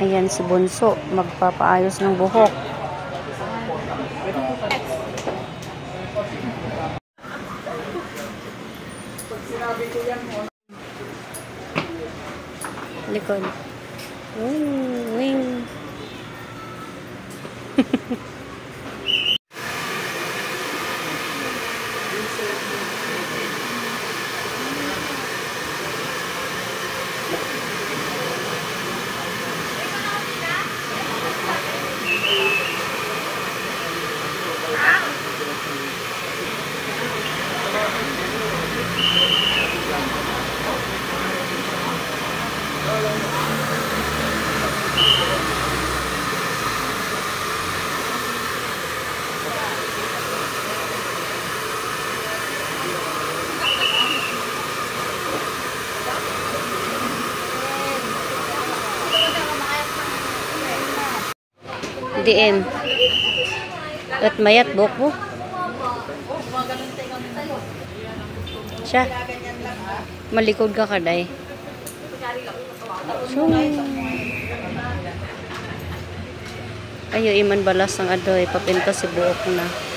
Ayan si Bunso, magpapaayos ng buhok. Likod. Wing, wing. Diin. At mayat buhok mo. Siya. Malikod ka kaday. So, ayo iman balas ang adoy papinta si buhok na.